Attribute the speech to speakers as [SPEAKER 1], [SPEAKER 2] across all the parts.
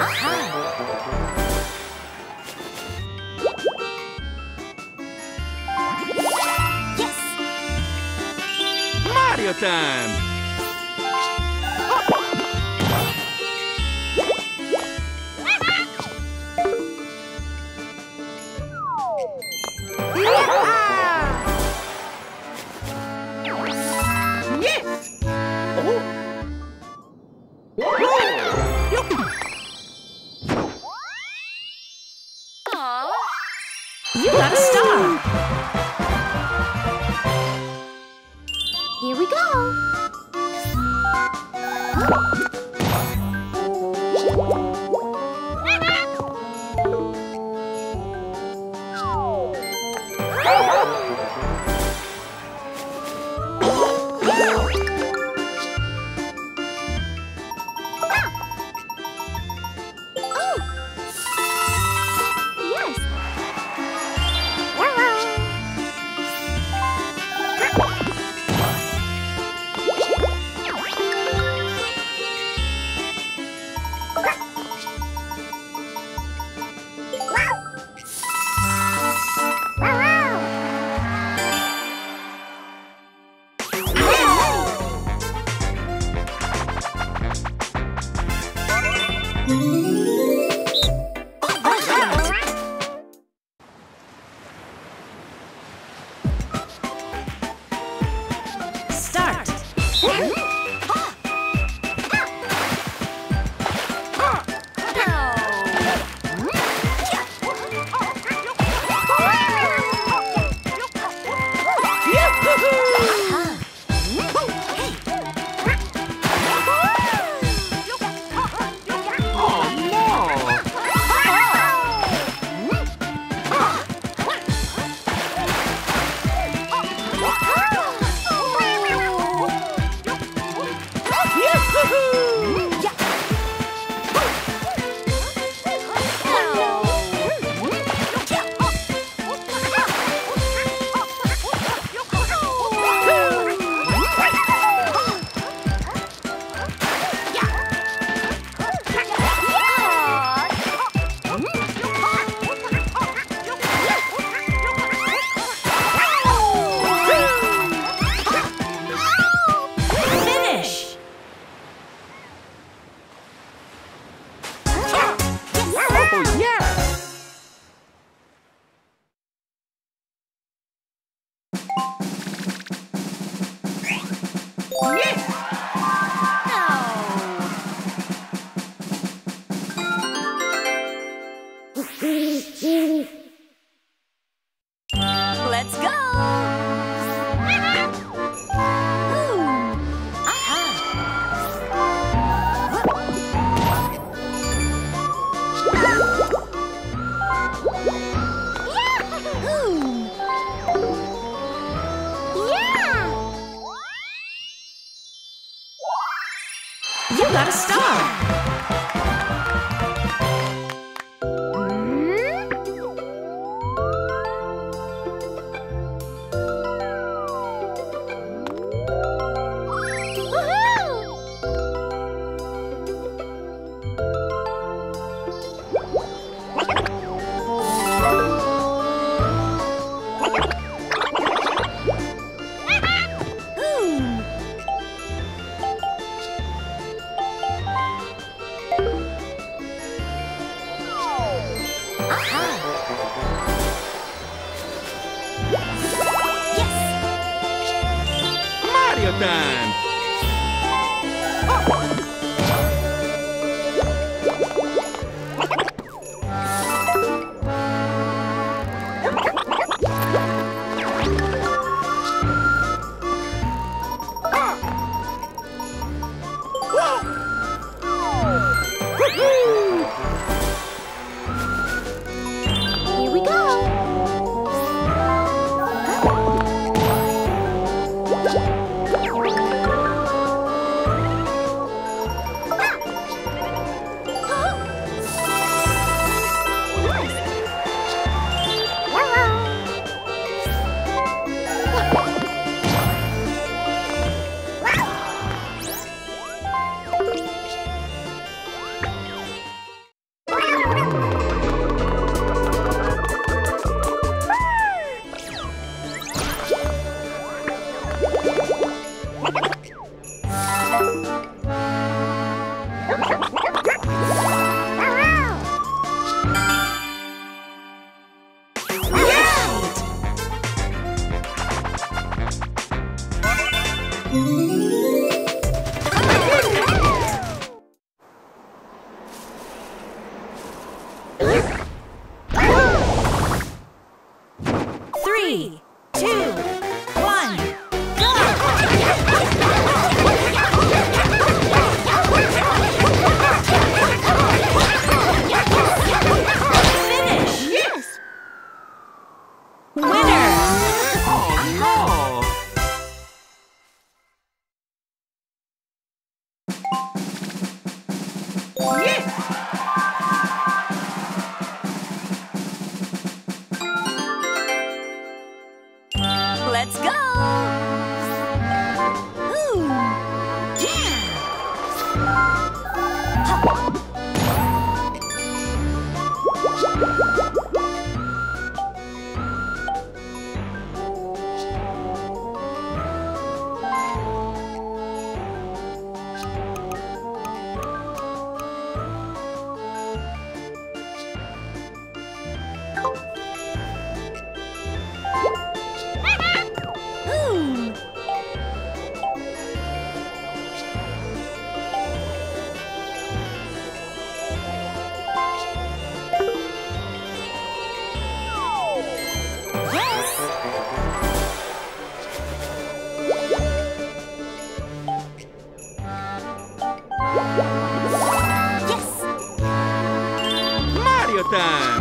[SPEAKER 1] Aha! Yes!
[SPEAKER 2] Mario time!
[SPEAKER 3] You got a star.
[SPEAKER 4] Time!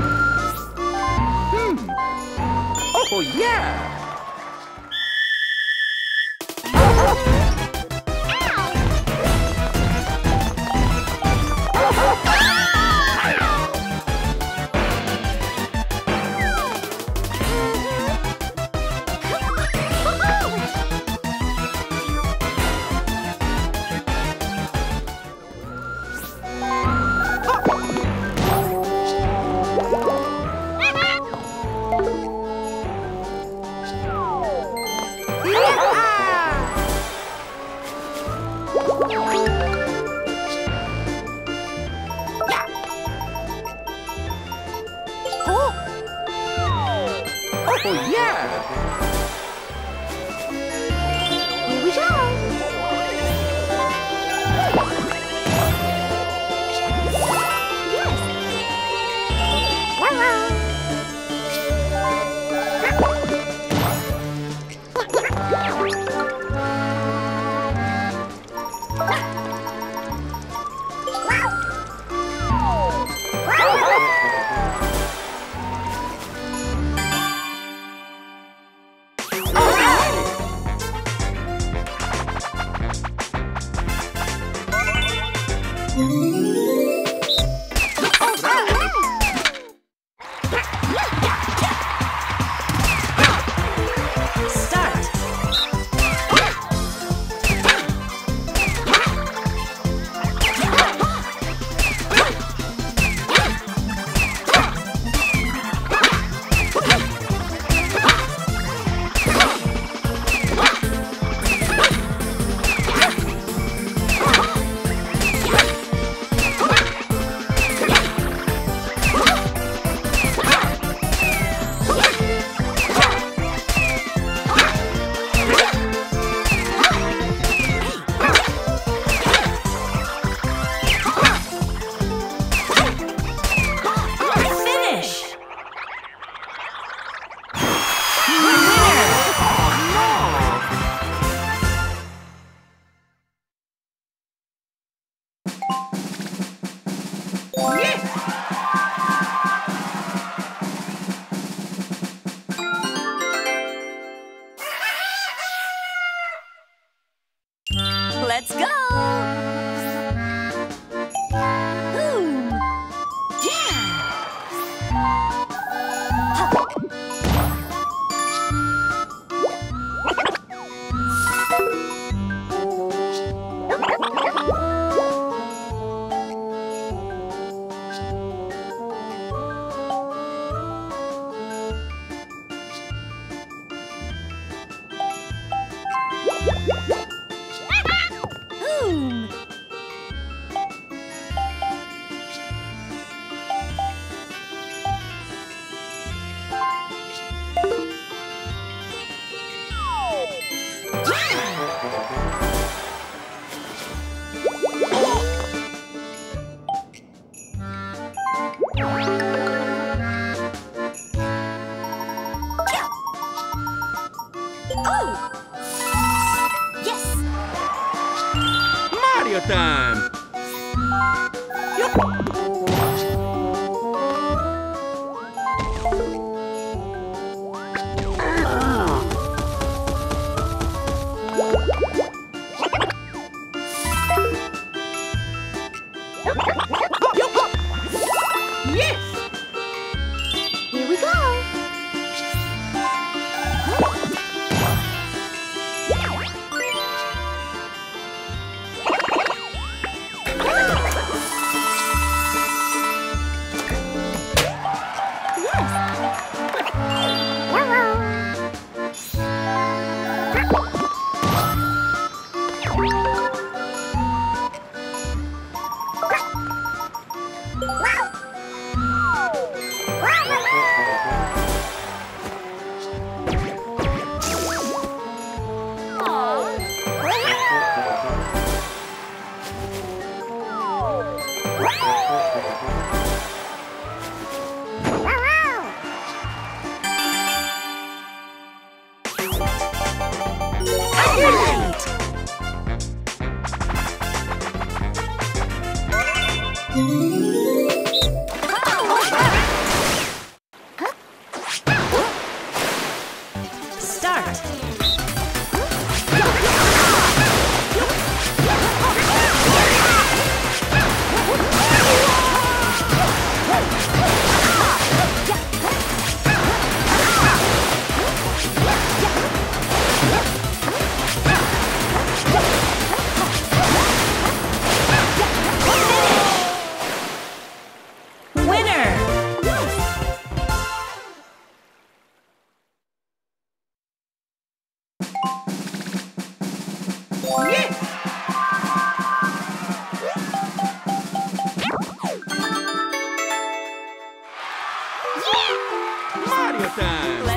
[SPEAKER 2] Mario time!